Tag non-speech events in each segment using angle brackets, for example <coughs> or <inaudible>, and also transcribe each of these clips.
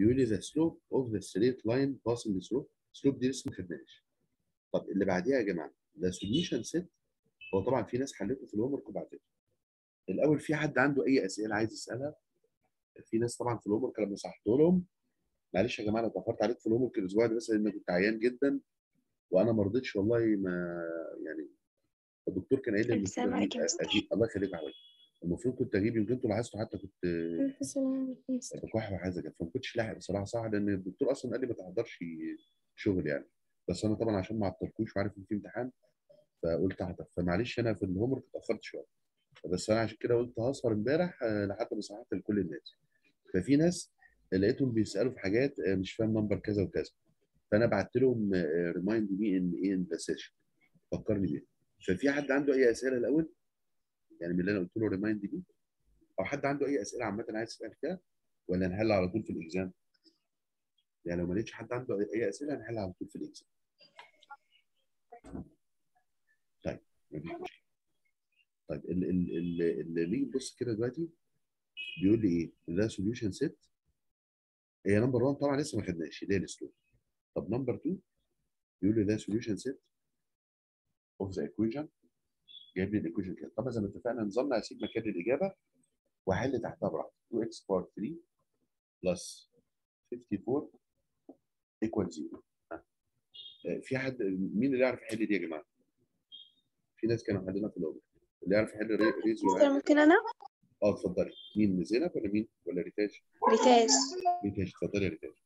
يقول لي the slope of the straight line passing through slope. دي لسه ما خدناش طب اللي بعديها يا جماعة the solution set هو طبعا في ناس حلته في ال homework وبعدين الأول في حد عنده أي أسئلة عايز يسألها؟ في ناس طبعا في ال homework لما صححت لهم معلش يا جماعة أنا اتأخرت عليك في ال homework الأسبوع ده بس لأن كنت عيان جدا وأنا ما رضيتش والله ما يعني الدكتور كان قايل لي الله يخليك يا حبيبي. المفروض كنت أجيب يمكن أنتوا لاحظتوا حتى كنت. بكح وحاجه كده فما كنتش لاحق بصراحة صح لأن الدكتور أصلا قال لي ما تحضرش شغل يعني. بس أنا طبعا عشان ما عطلكوش وعارف إن في امتحان فقلت احضر فمعلش أنا في ال homework اتأخرت شوية. بس أنا عشان كده قلت هسهر امبارح آه، لحد ما صححت لكل الناس. ففي ناس لقيتهم بيسألوا في حاجات آه، مش فاهم number كذا وكذا. فأنا بعت لهم remind me in إيه in the session فكرني بيها. ففي حد عنده أي أسئلة الأول؟ يعني من اللي أنا قلت له remind me أو حد عنده أي أسئلة عامة عايز يسأل فيها ولا نحل على طول في ال exam يعني لو ما لقيتش حد عنده اي أسئلة نحل على طول في ال exam طيب مفيش مشكلة. طيب ال- ال- ال- اللي نيجي نبص كده دلوقتي بيقول لي إيه؟ the solution set هي number 1 طبعا لسه ما خدناش اللي هي طب number 2 بيقول لي the solution set of the equation جايب لي ال equation كده. طبعا زي ما اتفقنا نظامنا هسيب مكان الإجابة واحل تحتها براحتي 2 x power 3 plus 54 equal 0 في حد مين اللي يعرف يحل دي يا جماعة؟ في ناس كانوا حلينا في الأول. اللي يعرف يحل rai- raise مستر وعارف. ممكن أنا؟ آه اتفضلي. مين زينب ولا مين؟ ولا ريتاج؟ ريتاج ريتاج اتفضلي يا ريتاج.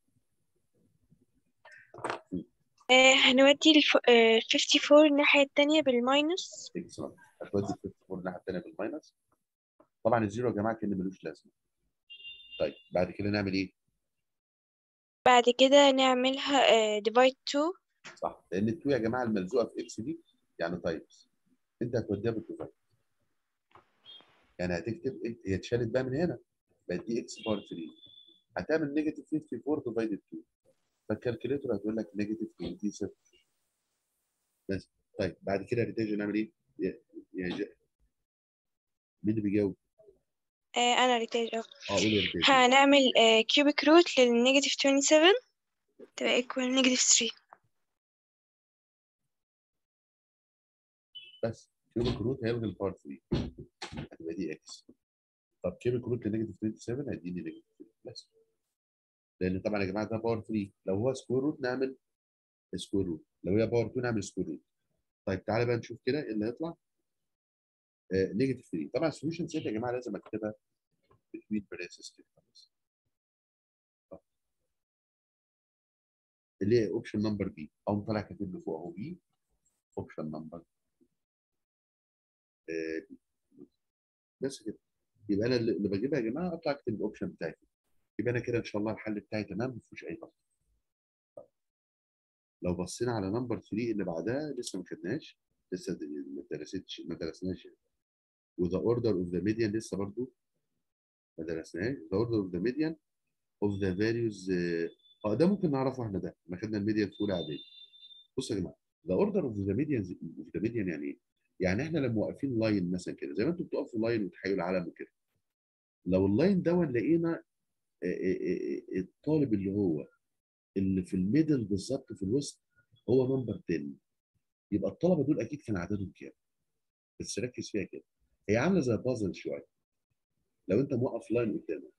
آه هنودي الف... آه 54 الناحية التانية بال minus. هتودي 54 الناحية الثانية بال minus. طبعا ال zero يا جماعة كأن ملوش لازمة. طيب بعد كده نعمل إيه؟ بعد كده نعملها آه divide 2 صح لأن ال two يا جماعة الملزوقة في x دي يعني times أنت هتوديها بال divide يعني هتكتب إيه؟ هي اتشالت بقى من هنا. بقت دي x power 3 هتعمل negative 54 divided 2 فال calculator هتقول لك negative 27 بس. طيب بعد كده ريتاج نعمل إيه؟ يا مين اللي بيجاوب؟ آه أنا ريتاج آه قول يا ريتاج هنعمل cubic root لل negative 27 تبقى equal negative 3 بس. cubic root هيلغي ال power 3 هتبقى دي x طب cubic root ل negative 27 هيديني negative 3 بس. لأن طبعا يا جماعة ده power 3 لو هو square root نعمل square root لو هي power 2 نعمل square root طيب تعالى بقى نشوف كده إيه اللي هيطلع. negative 3 طبعا ال solution set يا جماعة لازم أكتبها between braces كده. خلاص. اللي هي option number b أو طالع كاتب له فوق أهو b option number بس كده. يبقى أنا اللي بجيبها يا جماعة أطلع أكتب ال option بتاعي. يبقى أنا كده إن شاء الله الحل بتاعي تمام ما فيهوش أي غلط لو بصينا على number 3 اللي بعدها لسه ما خدناش لسه ما درستش ما درسناش. و the order of the median لسه برضو ما درسناهاش the order of the median of the values آه ده ممكن نعرفه إحنا ده. ما خدنا ال median في أولى إعدادي. بصوا يا جماعة the order of the median of the median يعني إيه؟ يعني إحنا لما واقفين line مثلا كده زي ما أنتوا بتقفوا line وتحيوا العلم وكده لو ال line ده لقينا الطالب اللي هو اللي في ال middle بالظبط في الوسط هو number 10 يبقى الطلبة دول أكيد كان عددهم كام؟ بس ركز فيها كده. هي عاملة زي بازل شوية. لو أنت موقف line قدامك.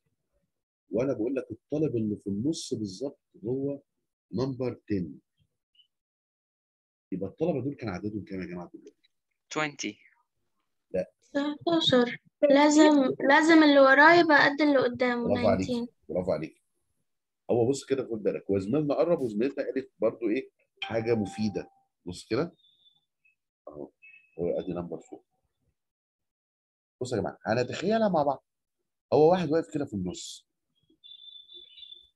وأنا بقول لك الطالب اللي في النص بالظبط هو number 10 يبقى الطلبة دول كان عددهم كام يا جماعة؟ كلهم 20 19 لازم لازم اللي وراه يبقى قد اللي قدامه برافو عليك. 19 برافو عليك. هو بص كده خد بالك. وزميلنا قرب وزميلتنا قالت برضو إيه حاجة مفيدة. بص كده. أهو. هو أدي number 4 بص يا جماعة هنتخيلها مع بعض. هو واحد واقف كده في النص.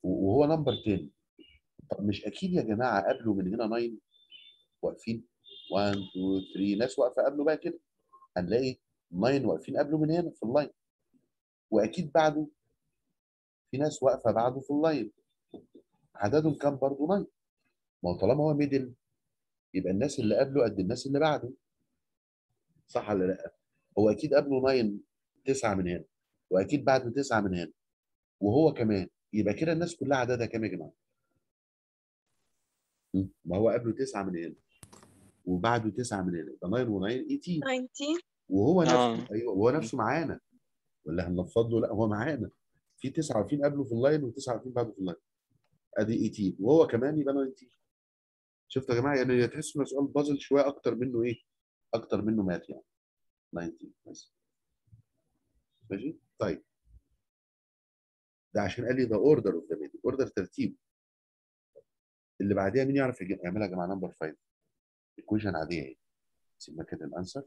وهو number 10 طب مش أكيد يا جماعة قبله من هنا 9 واقفين؟ 1 2 3 ناس واقفة قبله بقى كده. هنلاقي 9 واقفين قبله من هنا في ال line واكيد بعده في ناس واقفة بعده في ال line عددهم كام برضه؟ 9 ما هو طالما هو middle يبقى الناس اللي قبله قد الناس اللي بعده. صح ولا لأ؟ هو أكيد قبله 9 9 من هنا. وأكيد بعده 9 من هنا. وهو كمان. يبقى كده الناس كلها عددها كام يا جماعة؟ ما هو قبله تسعة من هنا. وبعده تسعة من هنا. يبقى 9 و9 18 19 وهو نفسه آه. أيوه وهو نفسه معانا. ولا هنفض له لا هو معانا. في تسعه واقفين قبله في ال line وتسعه واقفين بعده في ال line. أدي 18 وهو كمان يبقى 19 شفتوا يا جماعة؟ يعني تحسوا ان سؤال بازل شوية أكتر منه إيه؟ أكتر منه math يعني. 19 بس ماشي؟ طيب. ده عشان قال لي ده order of the middle order ترتيب. اللي بعديها مين يعرف يعملها يا جماعة؟ number 5 equation عادية اهي سيبنا كده ال answer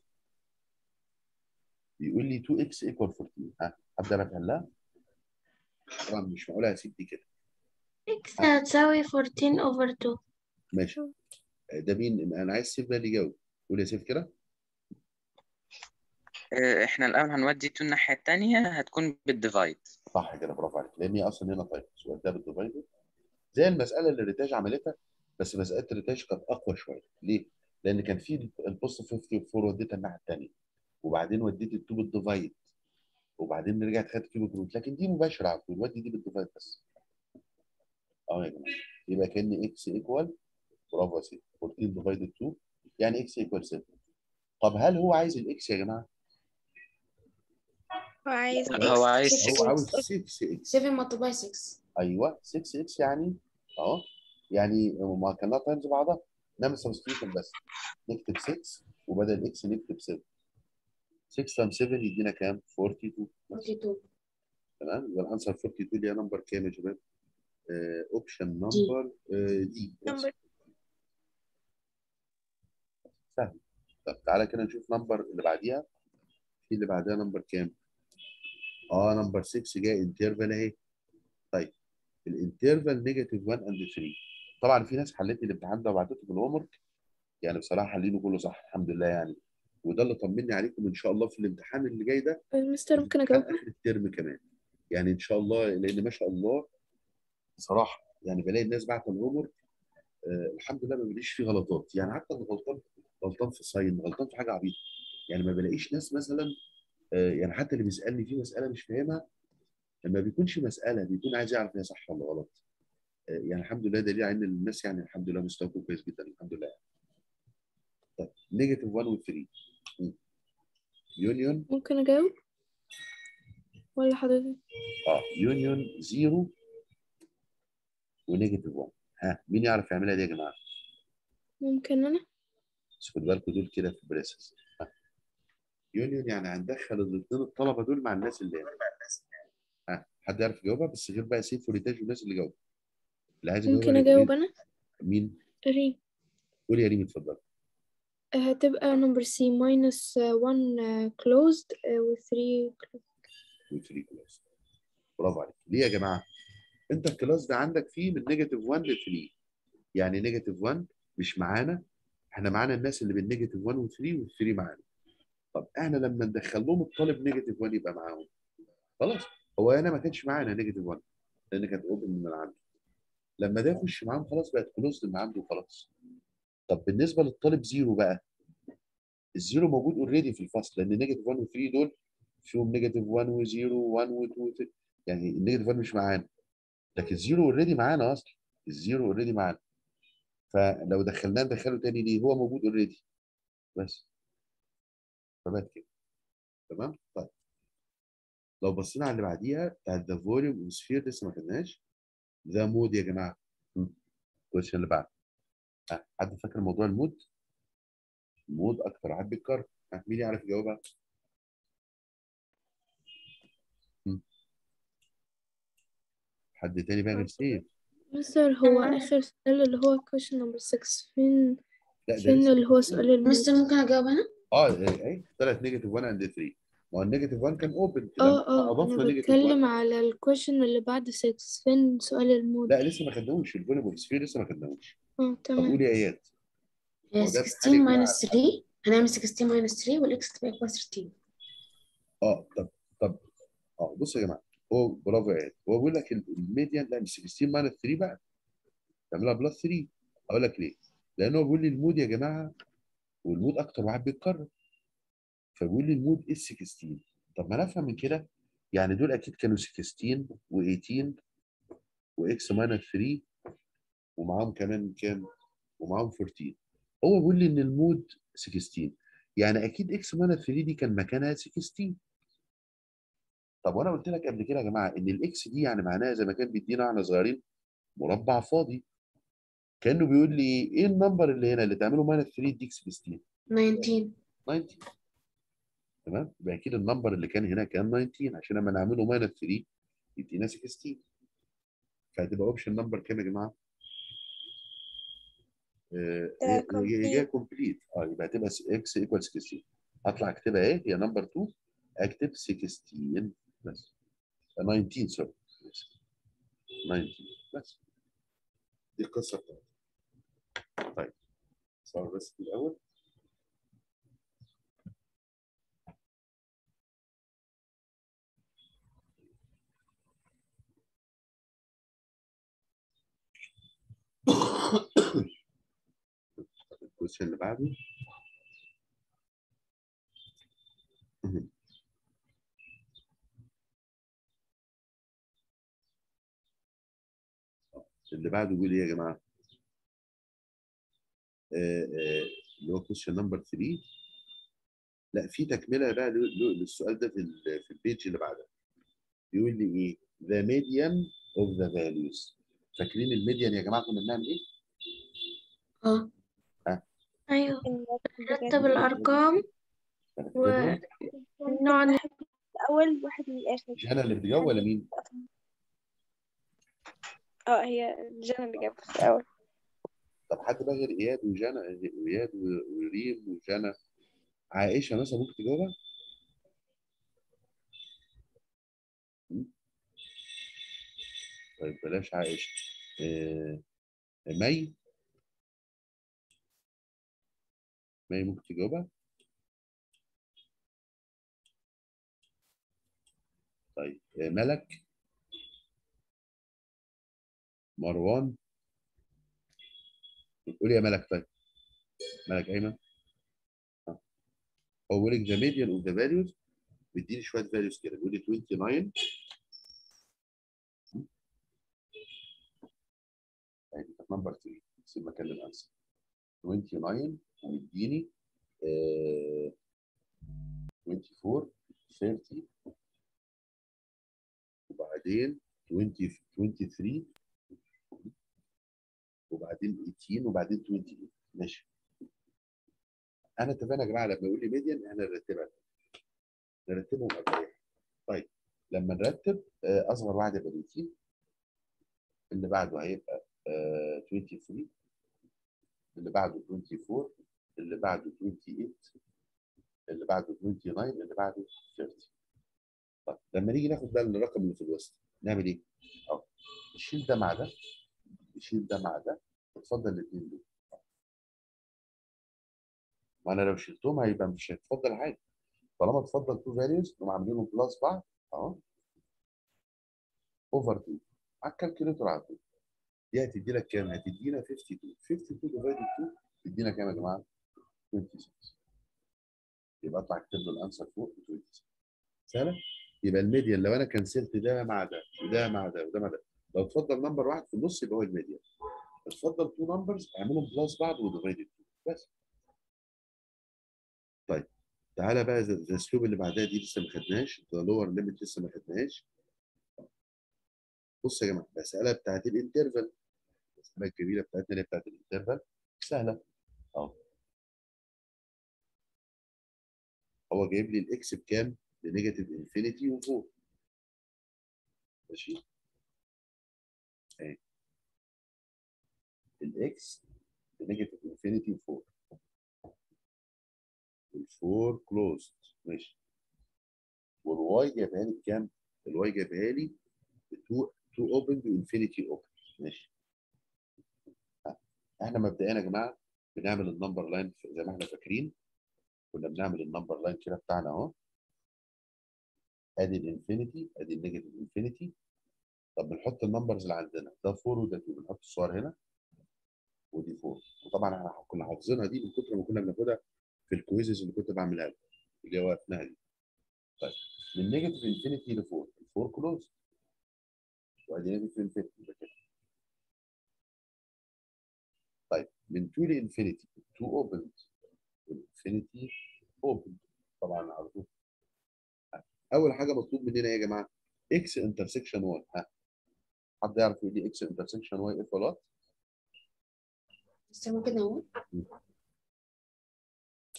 بيقول لي 2x equal 14 ها حد يعرف يحلها؟ طبعا مش معقولة هسيب دي كده. X هتساوي 14 over 2 ماشي. ده مين؟ أنا عايز سيف ده اللي يجاوب. قول يا سيف كده. آه، إحنا الأول هنودي two الناحية التانية هتكون بال divide صح كده برافو عليك. لأن هي أصلا هنا طيب. السؤال ده بال divide زي المسألة اللي ريتاج عملتها بس مسألة ريتاج كانت أقوى شوية. ليه؟ لأن كان في ال positive 54 وديتها الناحية الثانية وبعدين وديت ال two بال divide وبعدين رجعت خدت cubic root لكن دي مباشرة على طول ودي دي بالديفايد بس. آه يا جماعة. يبقى كأن x equal برافو يا سيدي. 14 divided 2 يعني x equal 7 طب هل هو عايز ال x يا جماعة؟ هو عايز هو عايز X. هو عاوز 6 x 7 multiply 6 أيوه 6 x يعني اهو يعني ما كانها times بعضها. نعمل substitution بس. نكتب 6 وبدل x نكتب 7 6 times 7 يدينا كام؟ 42 42 تمام؟ يبقى ال answer 42 اللي هي number كام يا شباب؟ option number D number سهل. طب تعالى كده نشوف number اللي بعديها. في اللي بعدها number كام؟ آه number 6 جاي interval أهي. طيب ال interval negative 1 and 3 طبعا في ناس حلت لي الامتحان ده وبعتته في ال homework يعني بصراحة حلينه كله صح الحمد لله يعني. وده اللي طمني عليكم إن شاء الله في الامتحان اللي جاي ده مستر ممكن أجاوب آخر الترم كمان. يعني إن شاء الله لأن ما شاء الله بصراحة يعني بلاقي الناس بعت ال homework آه الحمد لله ما بلاقيش فيه غلطات. يعني حتى اللي غلطان غلطان في sign غلطان في حاجة عبيطة. يعني ما بلاقيش ناس مثلا آه يعني حتى اللي بيسألني في مسألة مش فاهمها ما بيكونش مسألة بيكون عايز يعرف هي صح ولا غلط. آه يعني الحمد لله دليل على إن الناس يعني الحمد لله مستواكم كويس جدا الحمد لله. طيب negative 1 و 3 union. ممكن أجاوب؟ ولا حضرتك؟ آه union 0 و negative 1 ها مين يعرف يعملها دي يا جماعة؟ ممكن أنا؟ بس خد بالكم دول كده في braces. union يعني هندخل الاثنين الطلبة دول مع الناس اللي هنا. ها حد يعرف يجاوبها؟ بس غير بقى سيف وريتاج والناس اللي جاوبوا اللي عايز يجاوبها ممكن أجاوب مين؟ أنا؟ مين؟ ريم قول يا ريم اتفضل. هتبقى number C minus 1 closed و 3 وال three closed برافو عليك. ليه يا جماعة؟ انت ال class ده عندك فيه من negative 1 ل 3 يعني negative 1 مش معانا؟ إحنا معانا الناس اللي بال negative 1 و 3 وال 3 معانا. طب إحنا لما ندخل لهم الطالب negative 1 يبقى معاهم. خلاص. هو هنا ما كانش معانا negative 1 لأن كانت open من عنده لما ده يخش معاهم خلاص بقت closed من عنده خلاص طب بالنسبة للطالب zero بقى ال zero موجود already في الفصل لأن negative 1 و 3 دول فيهم negative 1 و0 و1 و2 يعني ال negative 1 مش معانا. لكن ال zero already معانا أصلا ال zero already معانا. فلو دخلناه ندخله تاني ليه؟ هو موجود already بس. فبقت كده. تمام؟ طيب. لو بصينا على اللي بعديها بتاعت the volume of sphere لسه ما خدناش the mode يا جماعة. ال question اللي بعد. ها، حد فاكر موضوع ال mode؟ ال mode أكتر واحد بيتكرر. ها، مين يعرف يجاوبها؟ حد تاني بقى غير سيف مستر هو آه. آخر سؤال اللي هو question number 6 فين فين اللي هو سؤال ال mode مستر ممكن أجاوب أنا؟ آه اي طلعت negative 1 and 3 ما هو ال negative 1 كان open آه آه اضفنا أنا negative 1 بتكلم على ال question اللي بعد 6 فين سؤال المود لا لسه ما خدناهوش ال volume sphere لسه ما خدناهوش آه طب تمام. قول يا ايات هو ده 16 امتحان يا minus 3 هنعمل 16 minus 3 وال x تبقى equal 13 آه طب طب آه بصوا يا جماعة. هو برافو يا ايات هو بيقول لك ال median لا مش 16 minus 3 بقى. تعملها plus 3 أقول لك ليه؟ لأن هو بيقول لي ال mode يا جماعة وال mode أكتر واحد بيتكرر. فبيقول لي ال mode is 16 طب ما نفهم من كده. يعني دول أكيد كانوا 16 و18 و x minus 3 ومعاهم كمان كام؟ ومعاهم 14 هو بيقول لي إن ال mode 16 يعني أكيد x minus 3 دي كان مكانها 16 طب وأنا قلت لك قبل كده يا جماعة إن ال x دي يعني معناها زي ما كان بيدينا وإحنا صغيرين مربع فاضي. كأنه بيقول لي إيه ال number اللي هنا اللي تعمله minus 3 يديك 16 19 90 تمام؟ يبقى أكيد ال number اللي كان هنا كان 19 عشان لما نعمله minus 3 يدينا 16 فهتبقى option number كام يا جماعة؟ آه، ده هي complete. آه يبقى هتبقى x equal 16 هطلع اكتبها إيه؟ هي number 2 اكتب 16 بس. 19 sorry 19 بس. دي القصة بتاعتي. طيب. صار بس الأول. ال question اللي بعده اللي بعده بيقول إيه يا جماعة؟ آه، آه، اللي هو question number 3 لا في تكملة بقى للسؤال ده في في ال page اللي بعدها بيقول لي إيه؟ the median of the values فاكرين الميديان يا جماعة كنا بنعمل إيه؟ آه أيوه. نرتب الأرقام. ونقعد الأول واحد من الآخر. جانا اللي بتجاوب ولا مين؟ آه هي جنى اللي جابت في الأول. طب حد بقى غير إياد وجانا إياد و- وريم وجانا عائشة مثلا ممكن تجاوبها؟ طيب بلاش عائشة. آه، مي؟ مي ممكن تجاوبها؟ طيب آه، ملك. مروان. قول يا ملك طيب. ملك أيمن. آه. هو بيقول لك the median of the values بيديني شوية values كده. بيقول لي 29 يعني دي كانت number 3 بس ما كان ال answer 29 ومديني آه 24 30 وبعدين 20 23 وبعدين 18 وبعدين 28 ماشي. أنا اتفقنا يا جماعة لما يقول لي ميديان إحنا نرتبها نرتبهم اربعه طيب لما نرتب آه، أصغر واحد يبقى 18 اللي بعده هيبقى آه، 23 اللي بعده 24 اللي بعده 28 اللي بعده 29 اللي بعده 30 طيب لما نيجي ناخد بقى الرقم اللي في الوسط نعمل إيه؟ أهو نشيل ده مع ده نشيل ده مع ده اتفضل الاثنين دول. ما أنا لو شلتهم هيبقى مش هيتفضل حاجة. طالما اتفضل two values نقوم عاملينهم plus بعض أهو. over 2 على ال calculator على طول. دي هتدي لك كام؟ هتدينا 52 52 divided 2 تدينا كام يا جماعة؟ 26 يبقى اطلع اكتب له ال answer فوق 26 سهلة؟ يبقى ال median لو أنا cancel ت ده مع ده وده مع ده وده مع ده. لو اتفضل number واحد في النص يبقى هو ال median اتفضل two numbers اعملهم plus بعض و divided 2 بس. طيب تعالى بقى الاسلوب اللي بعدها دي لسه ما خدناش the lower limit لسه ما خدناهاش. بص يا جماعة المساله بتاعت ال interval. المسألة الجميله بتاعتنا اللي بتاعت ال interval. سهلة. أهو. هو جايب لي ال x بكام؟ ب negative infinity وفور. ماشي؟ اهي. الاكس بنيجاتيف انفينيتي وفوق. والفور كلوزد. ماشي. وال y جايبها لي بكام؟ ال y جايبها لي ب 2 2 open و infinity open. ماشي. إحنا مبدئيا يا جماعة بنعمل ال number line زي ما إحنا فاكرين. كنا بنعمل ال number line كده بتاعنا أهو. ادي ال infinity ادي ال negative infinity طب بنحط ال numbers اللي عندنا ده 4 وده 2 بنحط الصور هنا ودي 4 وطبعا إحنا كنا حافظينها دي من كتر ما كنا بناخدها في ال quizzes اللي كنت بعملها لكم اللي هو اثناء دي. طيب من negative infinity ل 4 4 close وأدي negative infinity ده كده. طيب من 2 ل infinity 2 opened infinity open طبعا على طول. أول حاجة مطلوب مننا يا جماعة؟ x intersection y ها. حد يعرف يقول لي x intersection y إيه بس ممكن أقول؟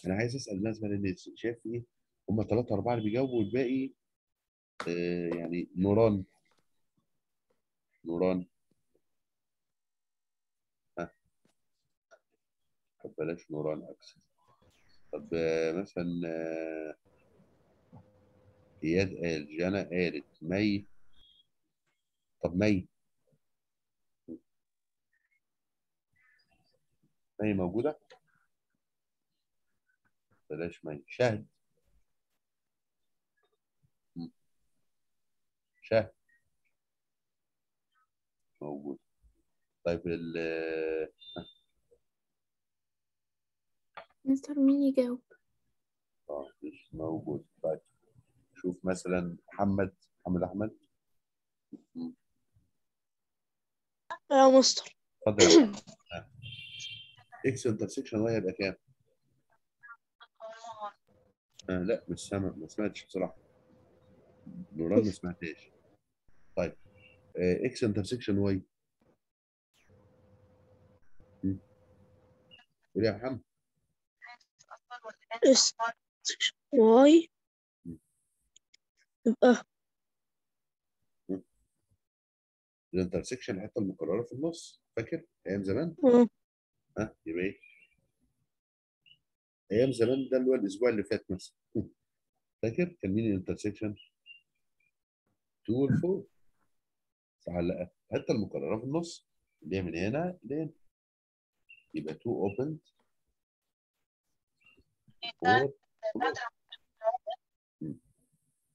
أنا عايز أسأل الناس بقى لأن شايف إيه؟ هم ثلاثة أربعة اللي بيجاوبوا والباقي آه يعني نوران. نوران. ها. بلاش نوران أكسس. طب آه مثلا آه إياد قال جانا قالت مي. طب مي. مي موجودة؟ بلاش مي. شهد. شهد. موجود. طيب ال مستر مين يجاوب؟ آه مش موجود. طيب شوف مثلا محمد محمد أحمد. م. يا مستر اتفضل. x intersection y هيبقى كام؟ آه لا مش سامع ما سمعتش بصراحة. نوران ما سمعتهاش. طيب آه x intersection y قول يا محمد. x y. يبقى ال intersection الحته المكرره في النص فاكر؟ أيام زمان؟ آه. ها يبقى إيه؟ أيام زمان ده اللي هو الأسبوع اللي فات مثلا. فاكر؟ كان مين ال intersection؟ 2 وال 4 صح ولا لأ؟ الحته المكرره في النص اللي هي من هنا لهنا يبقى 2 open 4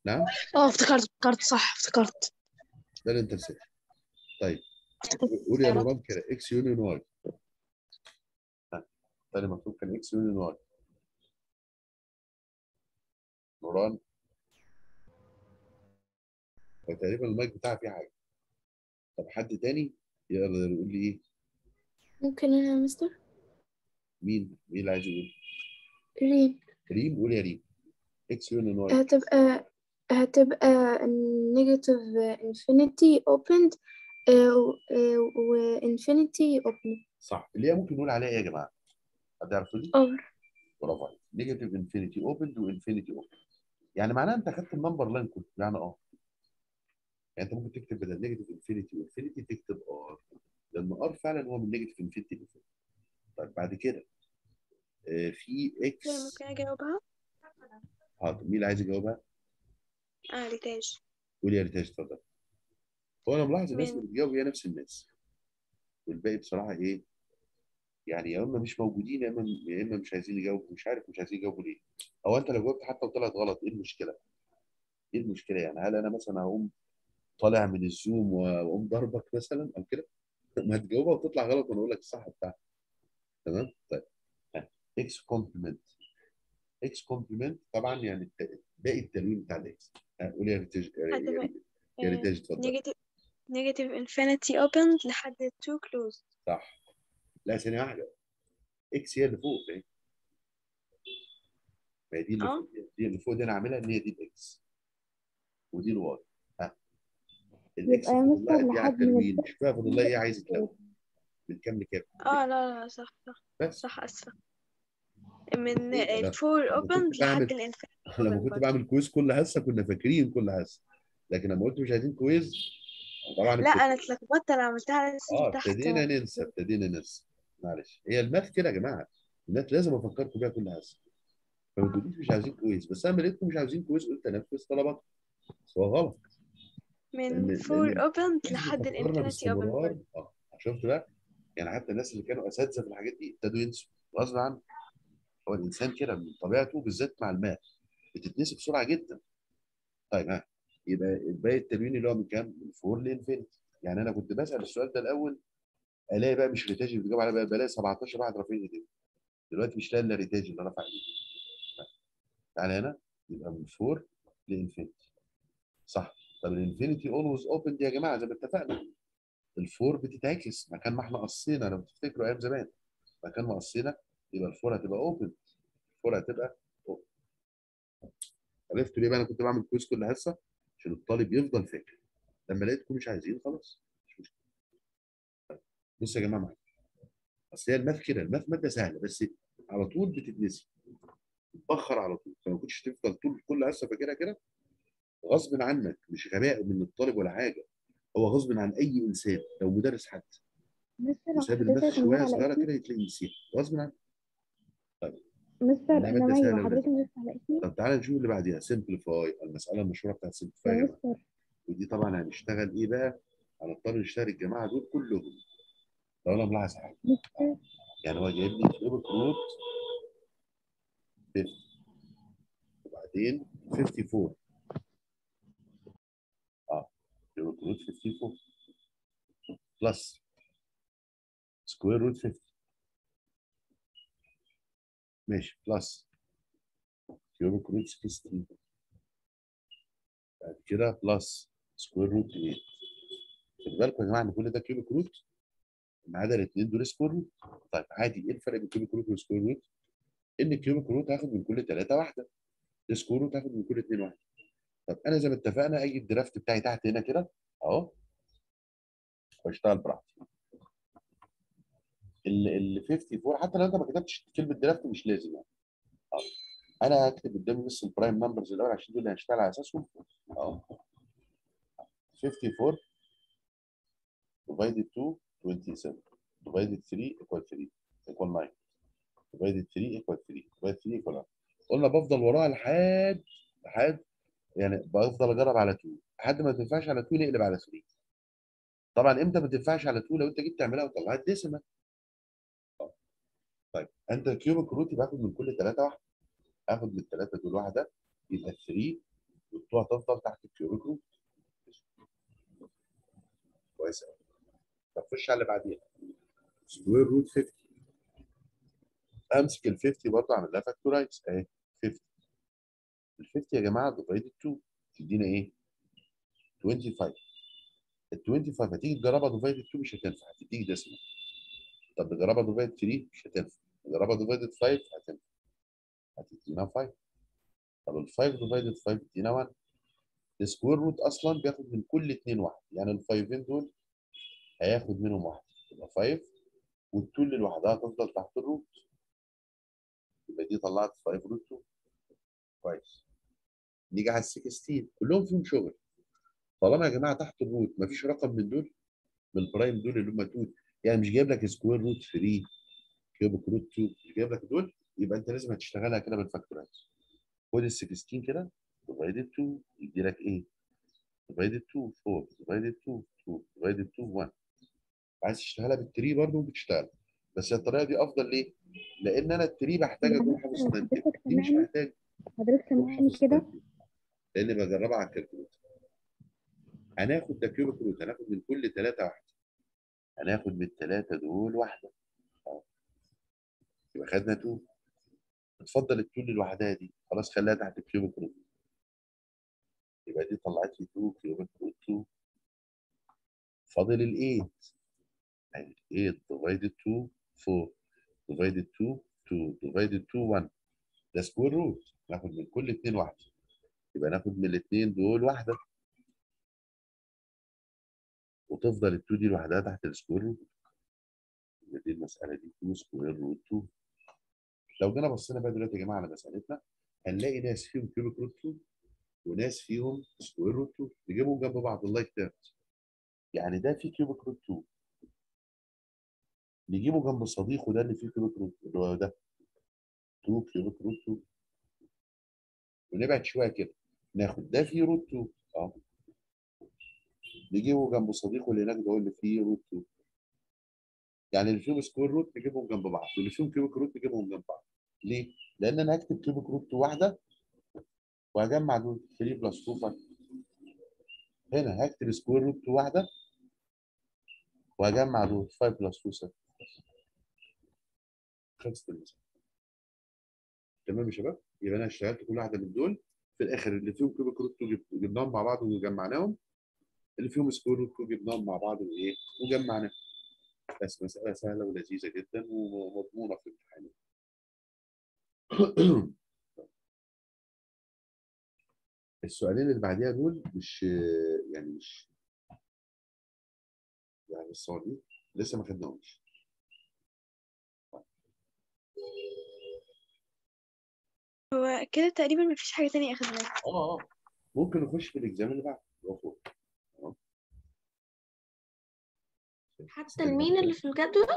نعم آه افتكرت افتكرت صح افتكرت. ده ال intersection طيب. قول يا نوران كده X union Y تاني مكتوب كان X union Y نوران. تقريبا المايك بتاعها فيه حاجة. طب حد تاني؟ يقدر يقول لي إيه؟ ممكن أنا يا مستر؟ مين؟ مين اللي عايز يقول؟ ريم. ريم؟ يا ريم. X union Y؟ هتبقى هتبقى negative infinity opened و infinity opened صح. اللي هي ممكن نقول عليها إيه يا جماعة؟ حد يعرف يقول لي or برافو عليك. negative infinity opened و infinity opened يعني معناها أنت خدت ال number line كله يعني أه. يعني أنت ممكن تكتب بدل negative infinity و infinity تكتب R لأن R فعلا هو من negative infinity ل infinity طيب بعد كده في X ممكن أجاوبها؟ حاضر. مين اللي عايز يجاوبها؟ آه ريتاج قول يا ريتاج اتفضل. هو أنا ملاحظ الناس؟ اللي بتجاوب هي نفس الناس والباقي بصراحة إيه يعني يا إما مش موجودين يا إما يا إما مش عايزين يجاوبوا مش عارف مش عايزين يجاوبوا ليه. أو أنت لو جاوبت حتى وطلعت غلط إيه المشكلة؟ إيه المشكلة يعني؟ هل أنا مثلا هقوم طالع من ال Zoom وأقوم ضربك مثلا أو كده؟ <laughs> ما تجاوبها وتطلع غلط وأنا أقول لك الصح بتاعك تمام؟ طيب. X complement X complement طبعا يعني باقي التلوين بتاع ال X قول يا ريتاج يا ريتاج اتفضل. negative infinity opened لحد 2 close صح. لا ثانية واحدة. X هي اللي فوق فاهم؟ ما هي دي اللي آه. فوق دي اللي فوق دي أنا عاملها إن هي دي ال X ودي ال Y ها. ال X قد إيه على التلوين. مش فاهم فاضل لها إيه؟ عايز يتلون. من كام لكام آه لا لا صح صح بس. صح آسفة. من؟ ال four بعمل- لحد ال infinity <laughs> لما كنت بعمل quiz كل حصه كنا فاكرين كل حصه لكن لما قلت مش عايزين quiz طبعا لا أنا اتلخبطت أنا عملتها على آه ابتدينا ننسى ابتدينا ننسى. معلش. هي ال math كده يا جماعة. ال math لازم أفكركم بيها كل حصه فما تقوليش مش عايزين quiz. بس أنا لقيتكم مش عايزين quiz قلت انفذ طلبات. بس هو غلط. من four إحنا لحد ال infinity باستمرار آه شفت بقى؟ يعني حتى الناس اللي كانوا أساتذة في الحاجات دي ابتدوا ينسوا. غصب عنه هو الإنسان كده من طبيعته بالذات مع ال math بتتنسي بسرعة جدا. طيب ها يبقى باقي التلوين اللي هو من كام؟ من 4 ل infinity. يعني أنا كنت بسأل السؤال ده الأول ألاقي بقى مش ريتاج اللي بيجاوب على بقى بلاقي 17 واحد رافعين ايديهم دلوقتي مش لاقي إلا ريتاج اللي رفع ايديه تعالى هنا يبقى من 4 ل infinity. صح. طب ال infinity always open دي يا جماعة زي ما اتفقنا. ال four بتتعكس. مكان ما إحنا قصينا لو تفتكروا أيام زمان. مكان ما قصينا يبقى ال four هتبقى open ال four هتبقى open عرفتوا ليه بقى أنا كنت بعمل quiz كل حصة؟ عشان الطالب يفضل فاكر. لما لقيتكم مش عايزين خلاص. مش مشكلة. بصوا يا جماعة معايا. أصل هي ال math كده ال math مادة سهلة بس على طول بتتنسي. بتبخر على طول. فما كنتش تفضل طول كل حصة فاكرها كده. غصب عنك مش غباء من الطالب ولا حاجة. هو غصب عن أي إنسان لو مدرس حتى وساب ال math شوية صغيرة كده يتلاقي نسيها غصب عنك. مستر أنا ولا حضرتك إسمي؟ طب تعالى نشوف اللي بعديها simplify المسألة المشهورة بتاعت simplify يا مستر. ودي طبعا هنشتغل إيه بقى؟ هنضطر نشتغل الجماعة دول كلهم. لو أنا ملاحظ حاجة. يعني هو جايب لي cubic root 50 وبعدين 54 آه cubic root 54 plus square root 50 ماشي plus. cubic root 16 بعد كده plus square root 8 خد بالكم يا جماعة إن كل ده cubic root ما عدا الاثنين دول square root. طيب عادي إيه الفرق بين cubic root وال square root؟ إن ال cubic root هاخد من كل ثلاثة واحدة ال square root هاخد من كل اثنين واحدة. طب أنا زي ما اتفقنا أجي ال draft بتاعي تحت هنا كده أهو وأشتغل براحتي. ال ال 54 حتى لو انت ما كتبتش كلمه draft مش لازم يعني. آه. أنا هكتب قدامي بس ال prime numbers الأول عشان دول اللي هنشتغل على أساسهم. آه. 54 divided 2 27 divided 3 equal 3 equal 9 divided 3 equal 3 divided 3 equal 9 قلنا بفضل وراها لحد لحد يعني بفضل اجرب على 2 لحد ما تنفعش على 2 نقلب على 3 طبعا إمتى ما تنفعش على 2 لو أنت جيت تعملها وطلعت decimal طيب انت cube root يبقى من كل ثلاثة واحدة. آخد من الثلاثه دول واحدة يبقى 3 وال two هتفضل تحت ال cube root كويس قوي طب خش على اللي بعديها. square root 50 امسك ال 50 برضه اعمل لها factorize اهي 50 ال 50 يا جماعة divided 2 تدينا إيه؟ 25 ال 25 هتيجي تجربها divided 2 مش هتنفع هتديك decimal طب نجربها divided 3 مش هتنفع. نجربها divided 5 هتنفع. هتدينا 5 طب ال 5 divided 5 تدينا 1 ال square root أصلا بياخد من كل اثنين واحد. يعني ال fiveين دول هياخد منهم واحد. يبقى 5 وال two اللي لوحدها تفضل تحت ال root يبقى دي طلعت 5 root 2 كويس. نيجي على ال 16 كلهم فيهم شغل. طالما يا جماعة تحت ال root مفيش رقم من دول من ال prime دول اللي هم 2 يعني مش جايب لك square root 3 cube root 2 مش جايب لك دول يبقى انت لازم هتشتغلها كده بال factorize خد ال 16 كده divided 2 يدي لك إيه؟ divided 2 4 divided 2 2 divided 2 1 عايز تشتغلها بال tree برضه بتشتغل بس الطريقة دي أفضل ليه؟ لأن أنا ال tree بحتاج اكون حافظ دي مش محتاج حضرتك سامعني كده؟ لأن بجربها على ال calculator. هناخد ده cube root هناخد من كل ثلاثة واحدة. هناخد من الثلاثه دول واحدة. يبقى خدنا 2 اتفضل ال two اللي لوحدها دي. خلاص خليها تحت root يبقى دي طلعت لي 2 cube root 2 فاضل ال 8 يعني 8 divided 2 4 divided 2 2 divided 2 1 ده square root ناخد من كل اثنين واحدة. يبقى ناخد من الاثنين دول واحدة. وتفضل ال 2 دي لوحدها تحت ال square. root دي المسألة دي 2 square root 2 لو جينا بصينا بقى دلوقتي يا جماعة على مسألتنا هنلاقي ناس فيهم cubic root 2 وناس فيهم square root 2 نجيبهم جنب بعض ال like terms يعني ده فيه cubic root 2 نجيبه جنب صديقه ده اللي فيه cubic root اللي هو ده. 2 cubic root 2 ونبعد شوية كده. ناخد ده فيه root 2 آه. نجيبه جنب صديقه اللي هناك ده اللي فيه root 2 يعني اللي فيهم square root نجيبهم جنب بعض واللي فيهم cubic root نجيبهم جنب بعض. ليه؟ لأن أنا هكتب cubic root واحدة وهجمع دول 3 plus 2 5 هنا هكتب square root واحدة وهجمع دول 5 plus 2 7 خلصت المسألة تمام يا شباب؟ يبقى أنا اشتغلت كل واحدة من دول. في الآخر اللي فيهم cubic root 2 جب- جبناهم مع بعض وجمعناهم. اللي فيهم square root 2 جبناهم مع بعض وإيه وجمعناهم بس مسألة سهلة ولذيذة جدا ومضمونة في الامتحان. <clears throat> السؤالين اللي بعديها دول مش يعني مش يعني الصوالين لسه ما خدناهمش. هو كده تقريبا مفيش حاجة تانية أخدناها. آه آه. ممكن نخش في الإكزام اللي بعده اللي هو فوق. تمام؟ حتى المين اللي في الجدول؟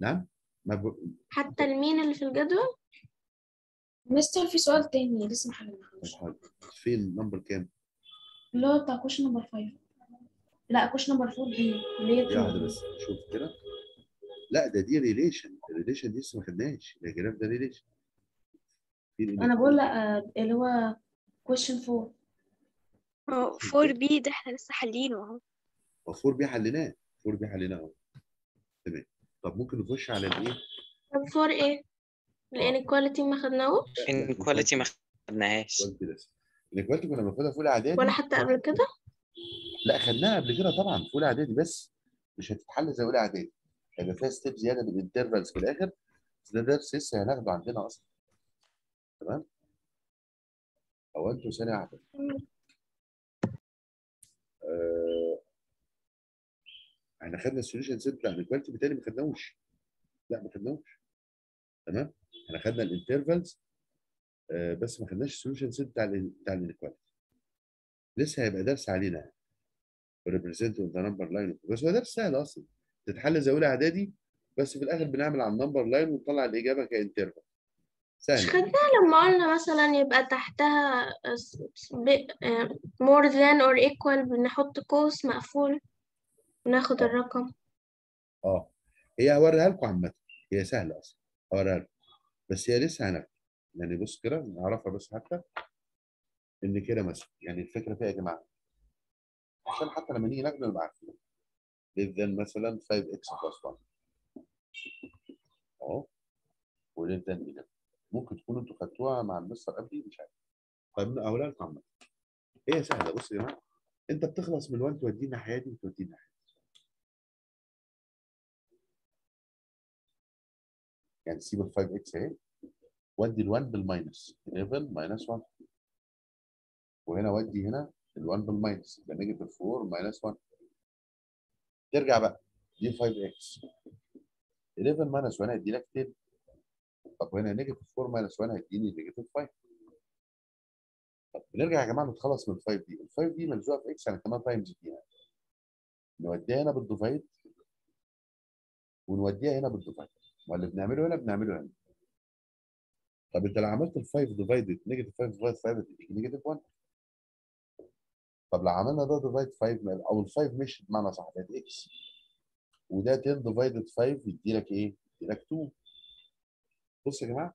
نعم. ما ب... حتى المين اللي في الجدول؟ مستر في سؤال تاني لسه ما حلناهوش فين number كام؟ اللي هو بتاع question number 5 لا question number 4 دي اللي هي دي واحدة. بس شوف كده. لا ده دي relation ال relation دي لسه ما خدناش ده graph ده relation أنا بقول لا آه، اللي هو question 4 آه 4 b ده إحنا لسه حالينه أهو. four b حليناه. four b حليناه اهو تمام. طب ممكن نخش على الإيه؟ طب four إيه؟ ال inequality ما خدناهوش ال inequality ما خدناهاش. ال inequality كنا بناخدها في أولى إعدادي. ولا حتى قبل كده؟ لا خدناها قبل كده طبعا في أولى إعدادي بس مش هتتحل زي أولى إعدادي. هيبقى فيها step زيادة بال intervals في الآخر. بس ده درس لسه هناخده عندنا أصلا. تمام؟ هو أنتوا ثانية واحدة. آه، إحنا خدنا ال solution set بتاع ال inequality بالتالي ما خدناهوش. لا ما خدناهوش. تمام؟ إحنا خدنا ال intervals آه، بس ما خدناش ال solution set بتاع بتاع ال inequality لسه هيبقى درس علينا. represent the number line بس هو درس سهل أصلا. تتحل زي أولى إعدادي بس في الآخر بنعمل على ال number line ونطلع الإجابة ك interval مش سهل خدناها لما قلنا مثلا يبقى تحتها ب- آه، more than or equal بنحط قوس مقفول. وناخد الرقم. آه. هي هوريها لكم عامة. هي سهلة أصلا. هوريها لكم. بس هي لسه هناخد يعني بص كده نعرفها بس حتى إن كده مثلا. يعني الفكرة فيها يا جماعة. عشان حتى لما نيجي ناخد نبقى عارفين eleven مثلا 5 x plus 1 أهو. و eleven هنا ممكن تكونوا أنتوا خدتوها مع المستر قبلي؟ مش عارف. طيب اقولها لكم عامة. هي سهلة. بص يا جماعة. أنت بتخلص من 1 توديه الناحيه دي وتوديه الناحيه يعني سيب ال 5 x اهي. ودي ال 1 بال minus. 11 minus 1 وهنا ودي هنا ال 1 بال minus. يبقى negative 4 minus 1 ترجع بقى. دي 5 x 11 minus 1 هيدي لك 10 طب هنا negative 4 minus 1 هيديني negative 5 طب بنرجع يا جماعة نتخلص من ال 5 دي ال 5 دي ملزوقة في x يعني كمان times فيها نوديها هنا بال divide ونوديها هنا بال divide واللي بنعمله هنا بنعمله هنا طب انت لو عملت ال 5 divided negative 5 divide 5 هتديك negative 1 طب لو عملنا ده divide 5 أو ال 5 مشيت بمعنى صح بقت x وده 10 divided 5 يدي لك إيه؟ يدي لك 2 بص يا جماعة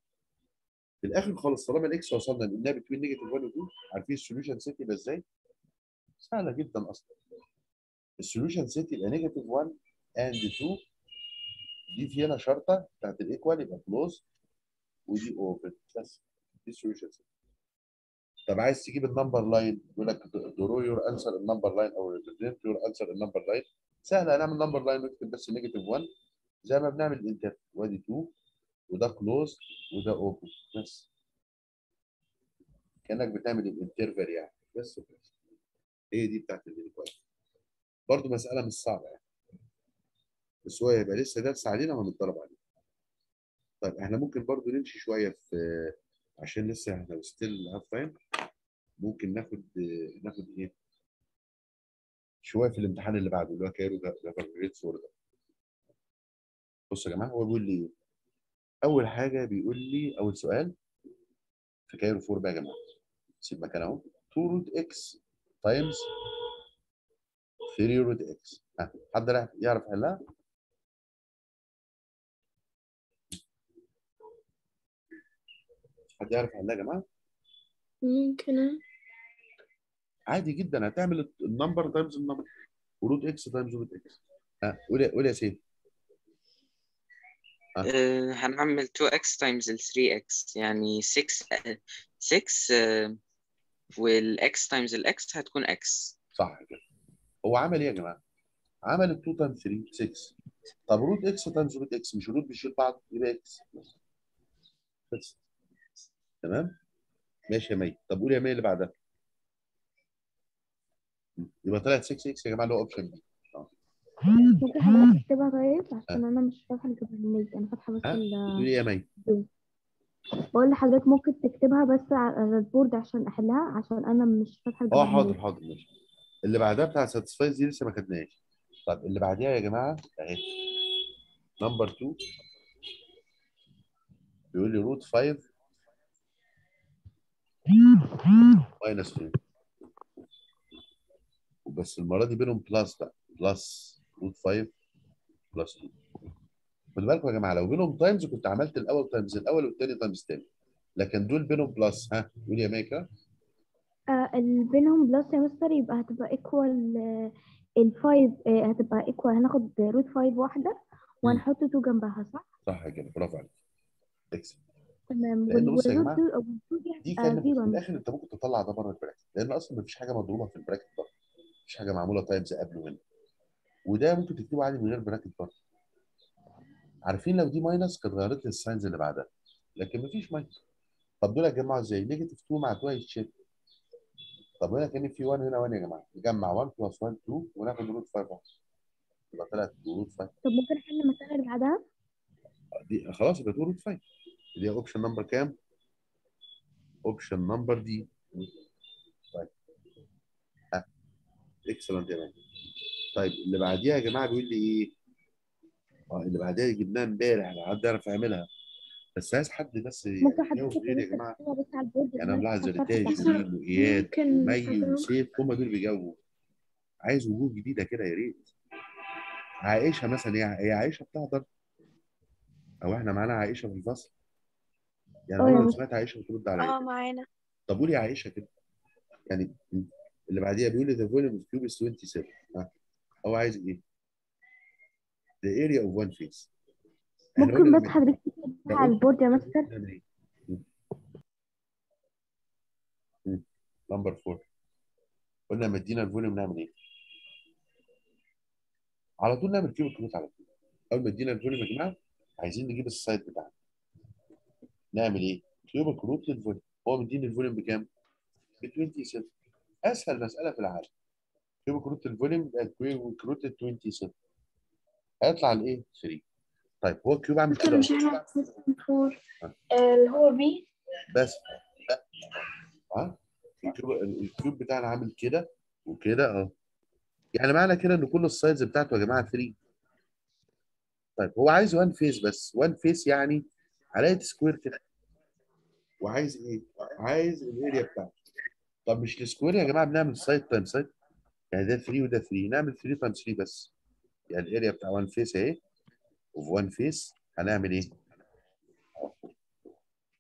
في الآخر خالص طالما ال x وصلنا لانها between negative 1 و 2 عارفين ال solution set يبقى إزاي؟ سهلة جدا أصلا. ال solution set يبقى negative 1 and 2 دي في هنا شرطه بتاعت ال equal يبقى close ودي open بس دي ال solution set طب عايز تجيب ال number line يقول لك draw your answer ال number line أو represent your answer ال number line سهل هنعمل number line نكتب بس negative 1 زي ما بنعمل ال inter وادي 2 وده close وده open بس. كأنك بتعمل ال interval يعني. بس بس هي دي بتاعت ال inequality برضه مسألة مش صعبة يعني. بس هو يبقى لسه درس علينا وهنتدرب عليه طيب إحنا ممكن برضه نمشي شوية في عشان لسه إحنا still have time ممكن ناخد ناخد إيه؟ شوية في الامتحان اللي بعده اللي هو كايرو grade four ده. بصوا يا جماعة هو بيقول لي إيه؟ أول حاجة بيقول لي أول سؤال في كايرو 4 بقى يا جماعة. سيب مكان أهو. 2 root x times 3 root x حد يعرف يحلها؟ حد يعرف يحلها يا جماعة؟ ممكن عادي جدا هتعمل ال number times ال number و root x times root x ها قول قول يا سيف آه، هنعمل 2x times ال 3x يعني 6 آه، 6 آه، والx times ال x هتكون x. صح كده. هو عمل إيه يا جماعة؟ عمل 2 times 3 6 طب root x times root x مش root بيشيل بعض يبقى x بس. تمام؟ ماشي يا مي. طب قول يا مي اللي بعدها. يبقى طلعت 6 x يا جماعة اللي هو option B ممكن حضرتك تكتبها طيب عشان أنا مش فاتحه الجبريلية أنا فاتحة بس ال بتقول إيه يا مي. بقول لحضرتك ممكن تكتبها بس على ال board عشان أحلها عشان أنا مش فاتحة آه حاضر حاضر ماشي. اللي بعدها بتاع satisfies دي لسه ما خدناهاش طب اللي بعديها يا جماعة أهي. number 2 بيقول لي root 5 minus 2 بس المرة دي بينهم plus بقى. plus root 5 plus 2 خدوا بالكم يا جماعة لو بينهم times كنت عملت الأول times الأول والثاني times الثاني لكن دول بينهم plus ها قول يا ميكا. آه ال- بينهم plus يا مستر يبقى هتبقى equal الفايف هتبقى ايكوال هناخد روت فايف واحدة وهنحط تو جنبها صح؟ صح كده برافو عليك. excel تمام. لأن بص يا جماعة دي كانت في الآخر أنت ممكن تطلع ده بره البراكت لأن أصلا مفيش حاجة مضروبة في البراكت ده مفيش حاجة معمولة تايمز قبل وهنا وده ممكن تكتبه عادي من غير براكت بره عارفين لو دي ماينس كانت غيرت لي الساينز اللي بعدها لكن مفيش ماينس طب دول هتجمعوا إزاي؟ نيجاتيف 2 مع 2 هيتشد. طب هنا كان في 1 هنا 1 يا جماعة. نجمع 1 plus 1 2 وناخد root 5 يبقى طلعت root 5 طب ممكن أحل المسألة اللي بعدها؟ دي خلاص يبقى root 5 اللي هي option number كام؟ option number D. طيب. آه. excellent يا man طيب اللي بعديها يا جماعة بيقول لي إيه؟ آه اللي بعديها جبناها امبارح لو حد يعرف يعملها. بس عايز حد بس يجاوب ليه يا جماعة؟ يعني أنا ملاحظ الريتاج جديد واياد ومي وسيف هم دول بيجاوبوا. عايز وجوه جديدة كده يا ريت. عائشة مثلا هي عائشة بتحضر؟ أو إحنا معانا عائشة في الفصل؟ يعني عمري ما. سمعت عائشه بترد عليا. آه معانا. طب قولي عائشه كده. يعني اللي بعديها بيقول لي the volume of cube is 27 ها. هو عايز إيه؟ the area of one face. إحنا ممكن بس حضرتك تكتبها على ال board يا مستر؟ إيه؟ number 4 قلنا لما ادينا ال volume نعمل إيه؟ على طول نعمل cube root على طول. أول ما ادينا ال volume يا جماعة عايزين نجيب ال side بتاعنا. نعمل إيه؟ cube root لل volume هو مديني ال volume بكام؟ ب 27 أسهل مسألة في العالم. cube root ال volume root ال 27 هيطلع الايه؟ 3 طيب هو ال cube عامل كده؟ مش اللي هو B بس. ها؟ ال cube ال cube بتاعنا عامل كده وكده آه يعني معنى كده إن كل ال sides بتاعته يا جماعة 3 طيب هو عايز one face بس. one face يعني علامه square كده. وعايز إيه؟ عايز ال area بتاعته طب مش ال square يا جماعة بنعمل side times side يعني ده 3 وده 3 نعمل 3 times 3 بس. يعني ال area بتاع one face أهي وفي one face هنعمل إيه؟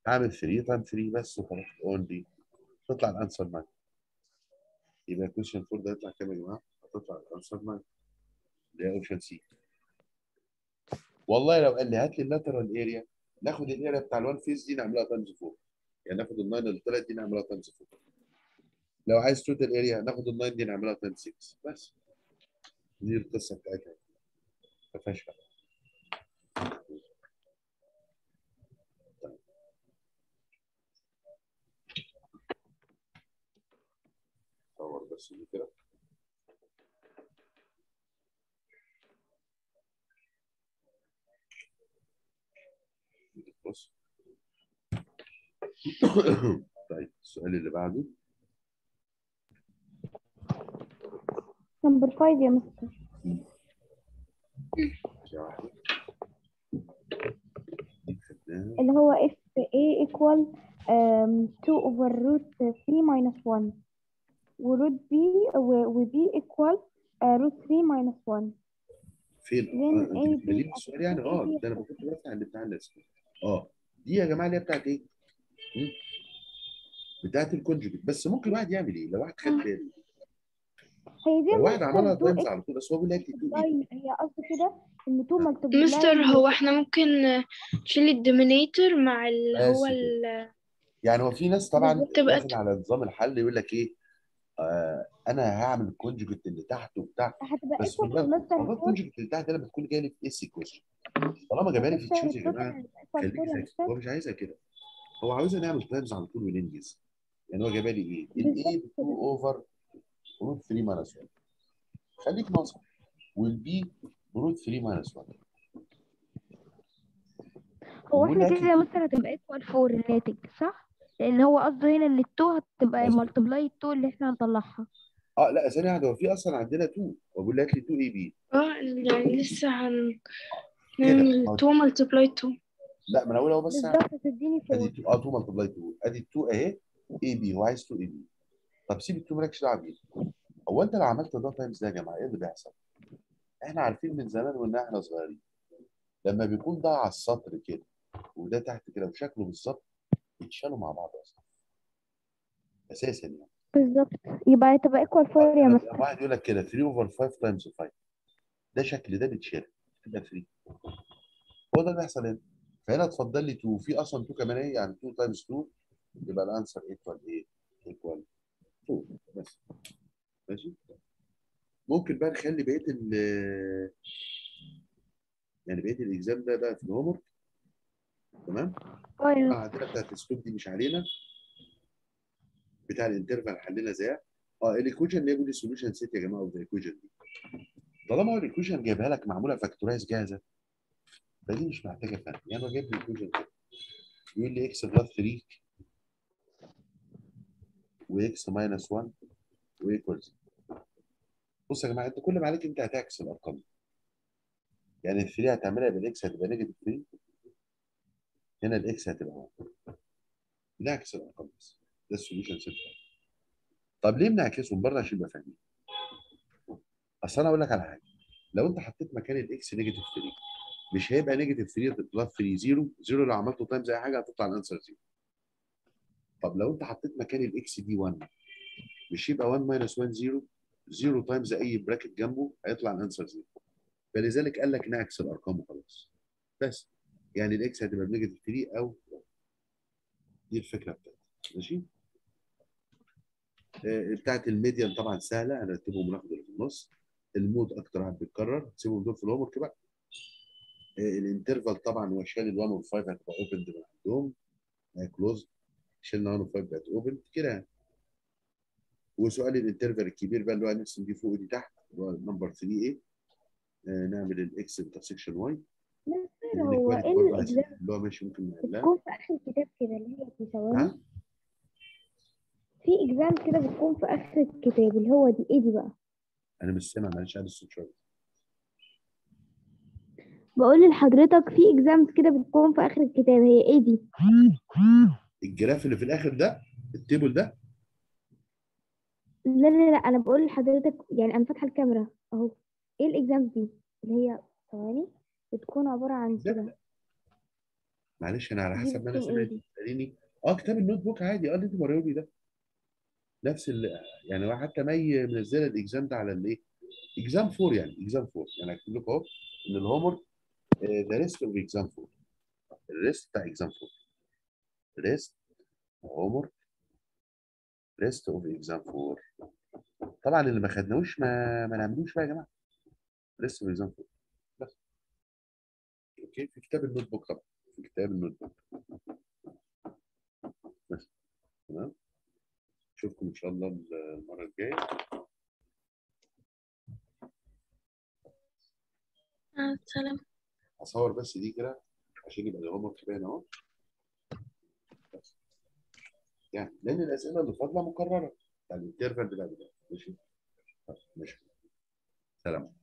هعمل 3 times 3 بس وخلاص اون دي تطلع ال answer معاك يبقى question 4 ده يطلع كام يا جماعة؟ هتطلع ال answer معاك اللي هي option C والله لو قال لي هات لي ال lateral area ناخد ال area بتاع ال one face دي نعملها times 4 يعني ناخد ال nine اللي طلعت دي نعملها times 4 لو عايز total area ناخد ال nine دي نعملها times 6 بس. دي القصة بتاعتها. ما فيهاش حاجة. صور بس دي كده بص <coughs> طيب السؤال اللي بعده. number five يا مستر. اللي هو if A equal um, 2 over root 3 minus 1 و root B و و B equal uh, root 3 minus 1 فين؟ آه السؤال يعني؟ آه ده أنا كنت بس عن بتاع الناس. آه دي يا جماعة اللي هي بتاعت إيه؟ بتاعت ال conjugate. بس ممكن واحد يعمل إيه؟ لو واحد خد باله هي دي لو واحد عملها times 2 على طول بس هو بيقول لك 2 line هي قصدي كده إن 2 مكتوب line مستر هو إحنا ممكن نشيل ال denominator مع اللي هو ال يعني هو في ناس طبعا بالظبط تبقى واخد على نظام الحل يقول لك إيه؟ آه أنا هعمل ال conjugate اللي تحت وبتاع. هتبقى بس ال conjugate اللي تحت ده لما تكون جاي لي في essay question طالما جابها لي في choose يا جماعة خليك ذكي هو مش عايزها كده. هو عاوزها نعمل times على طول وننجز يعني هو جايبها لي إيه؟ ال A ب 2 over root 3 minus 1 خليك ناصح وال B ب root 3 minus 1 هو إحنا كده مثلا هتبقى equal 4 الناتج صح؟ لأن هو قصده هنا إن ال two هتبقى بس. multiply ال two اللي إحنا هنطلعها. آه لا ثانية واحدة. هو في أصلا عندنا 2 هو بيقول لك لي 2 A B آه يعني لسه هن كده. نعمل ما هو- 2 multiply 2 لا ما أنا أقول اهو بس بالظبط تديني أدي 4 2 آه 2 multiply 2 أدي 2 اهي A B هو عايز 2 A B طب سيب ال 2 مالكش دعوة بيه. هو أنت لو عملت ده times ده يا جماعة؟ إيه اللي بيحصل؟ إحنا عارفين من زمان وإن إحنا صغيرين. لما بيكون ده على السطر كده وده تحت كده وشكله بالظبط يتشالوا مع بعض أصلا. أساسا يعني. بالظبط. يبقى هتبقى equal 4 يا مستر واحد يقول لك كده 3 over 5 times 5 ده شكل ده بيتشال. تبقى 3 هو ده اللي بيحصل هنا. فهنا اتفضل لي 2 في أصلا 2 كمان إيه؟ يعني 2 times 2 يبقى ال answer equal إيه؟ equal 2 بس. ماشي؟ ممكن بقى نخلي بقية ال يعني بقية ال exam ده بقى في ال homework تمام؟ آه عندنا بتاعت السكوب دي مش علينا. بتاع ال interval حلنا إزاي آه ال equation اللي هي بيقول solution set يا جماعة of the equation دي. طالما هو ال equation جايبها لك معمولة factorize جاهزة فدي مش محتاجة فهم يعني هو جايب لي ال equation كده يقول لي X plus 3 و X minus 1 و equals بص يا جماعة أنت كل ما عليك أنت هتعكس الأرقام. دي. يعني ال 3 هتعملها بال X هتبقى negative 3 هنا ال X هتبقى 1 نعكس الأرقام بس. ده ال solution set طب ليه بنعكسهم برضه عشان نبقى فاهمين؟ أصل أنا أقول لك على حاجة. لو أنت حطيت مكان ال X negative 3 مش هيبقى negative 3 plus 3 0 0 لو عملته times أي حاجة هتطلع ال answer 0 طب لو أنت حطيت مكان ال X دي 1 مش يبقى 1 minus 1 0 0 times أي bracket جنبه هيطلع ال answer 0 فلذلك قال لك نعكس الأرقام وخلاص. بس يعني ال X هتبقى ب negative 3 أو دي الفكرة بتاعتي. ماشي؟ آه، بتاعت ال median طبعا سهلة. هنرتبهم وناخد اللي في النص. ال mode أكتر واحد بيتكرر. سيبهم دول في ال homework بقى. ال interval طبعا هو شال ال 1 وال 5 هتبقى open من عندهم. closed شلنا 1 و 5 بقت open كده يعني. وسؤال ال interval الكبير بقى اللي هو هنرسم دي فوق ودي تحت اللي هو number 3 إيه نعمل ال X intersection Y هو إيه اللي هو ماشي ممكن نعملها. بتكون في آخر الكتاب كده اللي هي في ثواني. في exam كده بتكون في آخر الكتاب اللي هو دي إيه دي بقى. أنا مش سامع معلش عايز الصوت شوية. بقول لحضرتك في exams كده بتكون في آخر الكتاب هي إيه دي؟ ال graph اللي في الآخر ده ال table ده؟ لا لا لا أنا بقول لحضرتك يعني أنا فاتحة الكاميرا أهو. إيه ال exams دي؟ اللي هي ثواني بتكون عبارة عن ده كده. معلش أنا على حسب ما أنا إيه سمعت. تساليني آه كتاب ال notebook عادي. آه اللي أنت موريه ده. نفس ال يعني هو حتى مي منزلة ال exam ده على الايه؟ exam 4 يعني exam 4 يعني هكتب لكم أهو إن ال homework the rest of exam 4 ال rest بتاع exam 4 rest homework rest of exam 4 طبعا اللي ما خدناهوش ما ما نعملوش بقى يا جماعة. of exam 4 بس. okay في كتاب ال notebook طبعا. في كتاب ال notebook بس. تمام؟ اشوفكم إن شاء الله المرة الجاية. مع السلامة هصور بس دي كده عشان يبقى ال homework باين أهو. يعني لأن الأسئلة اللي فاضلة مكررة. يعني ال interval بتاع ده ماشي؟ طيب، ماشي. سلام.